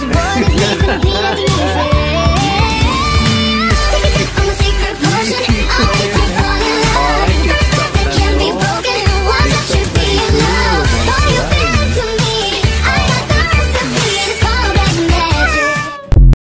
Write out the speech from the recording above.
いや。